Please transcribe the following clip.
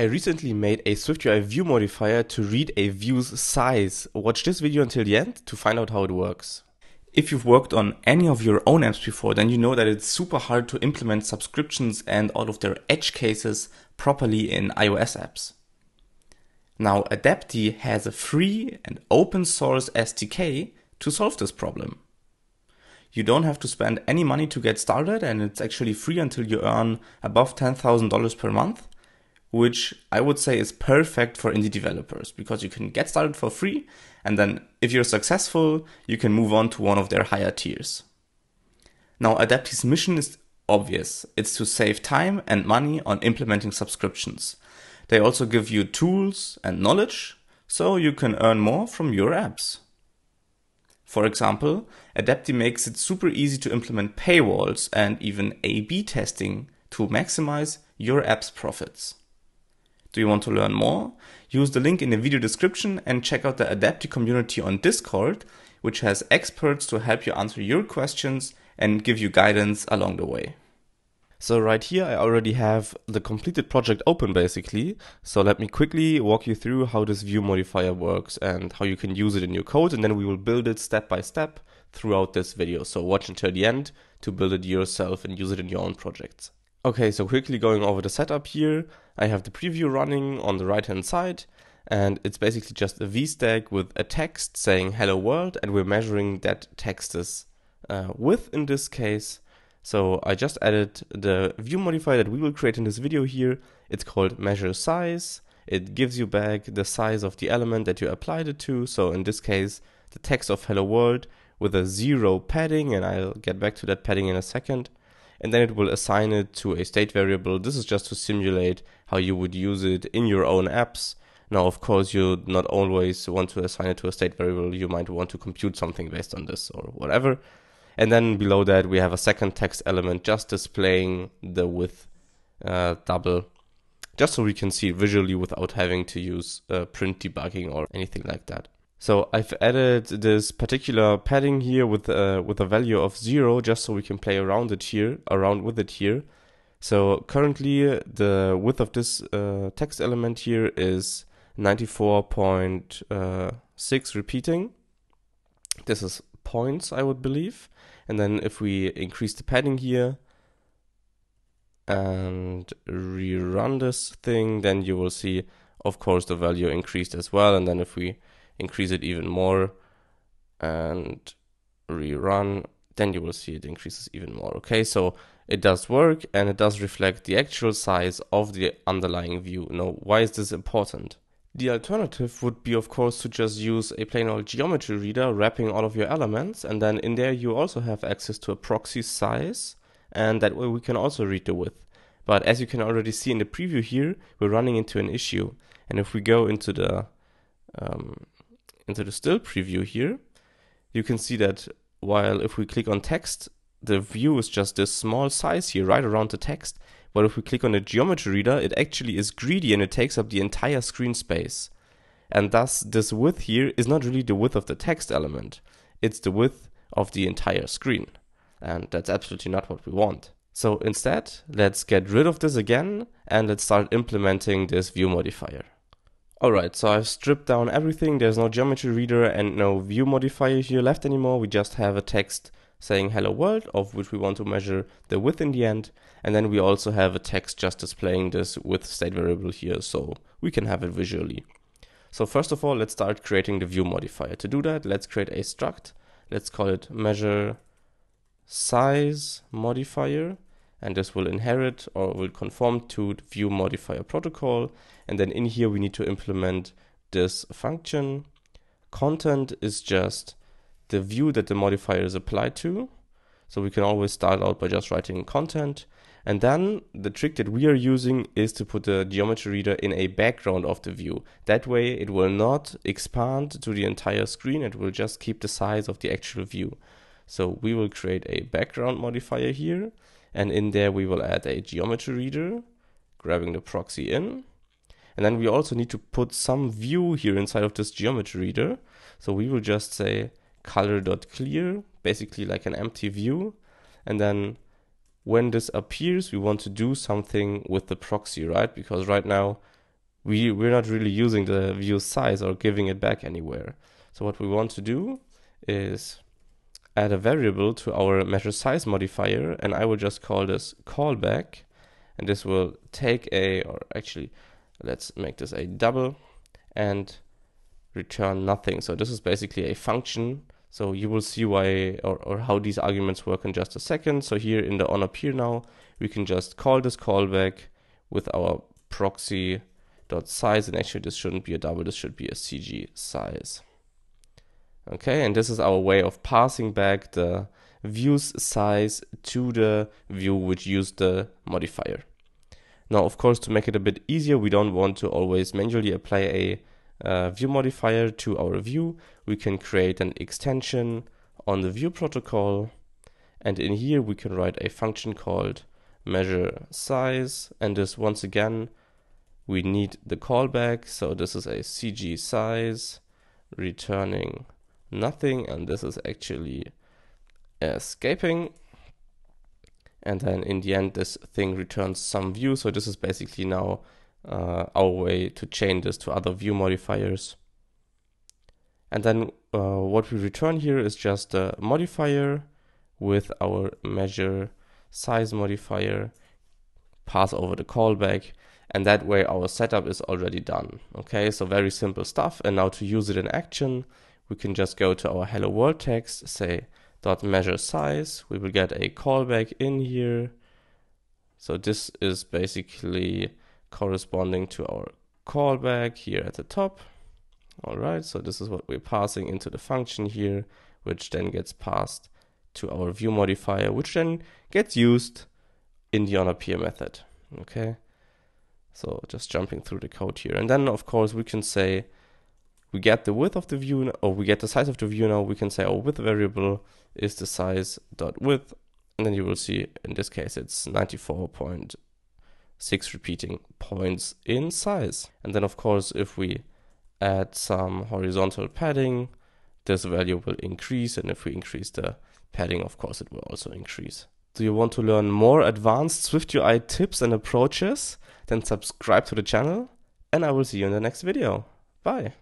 I recently made a SwiftUI view modifier to read a view's size. Watch this video until the end to find out how it works. If you've worked on any of your own apps before, then you know that it's super hard to implement subscriptions and all of their edge cases properly in iOS apps. Now, Adapty has a free and open source SDK to solve this problem. You don't have to spend any money to get started, and it's actually free until you earn above $10,000 per month, which I would say is perfect for indie developers because you can get started for free, and then if you're successful, you can move on to one of their higher tiers. Now, Adapty's mission is obvious it's to save time and money on implementing subscriptions. They also give you tools and knowledge so you can earn more from your apps. For example, Adapty makes it super easy to implement paywalls and even A-B testing to maximize your app's profits. Do you want to learn more? Use the link in the video description and check out the Adapty community on Discord, which has experts to help you answer your questions and give you guidance along the way. So right here, I already have the completed project open basically. So let me quickly walk you through how this view modifier works and how you can use it in your code. And then we will build it step by step throughout this video. So watch until the end to build it yourself and use it in your own projects. Okay, so quickly going over the setup here. I have the preview running on the right hand side and it's basically just a VStack with a text saying hello world and we're measuring that text's uh, width in this case so I just added the view modifier that we will create in this video here. It's called measure size. It gives you back the size of the element that you applied it to. So in this case, the text of hello world with a zero padding, and I'll get back to that padding in a second. And then it will assign it to a state variable. This is just to simulate how you would use it in your own apps. Now, of course, you not always want to assign it to a state variable. You might want to compute something based on this or whatever. And then below that, we have a second text element just displaying the width uh, double, just so we can see visually without having to use uh, print debugging or anything like that. So I've added this particular padding here with uh, with a value of zero, just so we can play around it here, around with it here. So currently the width of this uh, text element here is 94.6 uh, repeating. This is points, I would believe. And then if we increase the padding here and rerun this thing, then you will see, of course, the value increased as well. And then if we increase it even more and rerun, then you will see it increases even more. Okay, so it does work and it does reflect the actual size of the underlying view. Now, why is this important? The alternative would be, of course, to just use a plain old geometry reader wrapping all of your elements, and then in there you also have access to a proxy size, and that way we can also read the width. But as you can already see in the preview here, we're running into an issue. And if we go into the um, into the still preview here, you can see that while if we click on text, the view is just this small size here right around the text. But if we click on the geometry reader, it actually is greedy and it takes up the entire screen space. And thus, this width here is not really the width of the text element, it's the width of the entire screen. And that's absolutely not what we want. So instead, let's get rid of this again and let's start implementing this view modifier. Alright, so I've stripped down everything. There's no geometry reader and no view modifier here left anymore. We just have a text saying hello world, of which we want to measure the width in the end. And then we also have a text just displaying this width state variable here, so we can have it visually. So first of all, let's start creating the view modifier. To do that, let's create a struct. Let's call it measure size modifier. And this will inherit or will conform to the view modifier protocol. And then in here, we need to implement this function. Content is just the view that the modifier is applied to. So we can always start out by just writing content. And then the trick that we are using is to put the geometry reader in a background of the view. That way it will not expand to the entire screen. It will just keep the size of the actual view. So we will create a background modifier here. And in there we will add a geometry reader, grabbing the proxy in. And then we also need to put some view here inside of this geometry reader. So we will just say color.clear, basically like an empty view. And then when this appears, we want to do something with the proxy, right? Because right now we, we're not really using the view size or giving it back anywhere. So what we want to do is add a variable to our measure size modifier and I will just call this callback and this will take a, or actually let's make this a double and return nothing. So this is basically a function. So you will see why or, or how these arguments work in just a second. So here in the on appear now, we can just call this callback with our proxy dot size and actually this shouldn't be a double, this should be a CG size. Okay, and this is our way of passing back the views size to the view which used the modifier. Now, of course, to make it a bit easier, we don't want to always manually apply a uh, view modifier to our view. We can create an extension on the view protocol. And in here, we can write a function called measure size. And this, once again, we need the callback. So this is a CG size returning nothing and this is actually escaping. And then in the end this thing returns some view. So this is basically now uh, our way to chain this to other view modifiers. And then uh, what we return here is just a modifier with our measure size modifier pass over the callback and that way our setup is already done. Okay so very simple stuff. And now to use it in action we can just go to our hello world text, say dot measure size. We will get a callback in here. So this is basically corresponding to our callback here at the top. All right, so this is what we're passing into the function here, which then gets passed to our view modifier, which then gets used in the onAppear method. Okay, so just jumping through the code here. And then, of course, we can say we get the width of the view or we get the size of the view now, we can say our width variable is the size dot width, and then you will see in this case it's 94.6 repeating points in size. And then of course if we add some horizontal padding, this value will increase, and if we increase the padding, of course it will also increase. Do you want to learn more advanced SwiftUI tips and approaches? Then subscribe to the channel, and I will see you in the next video. Bye.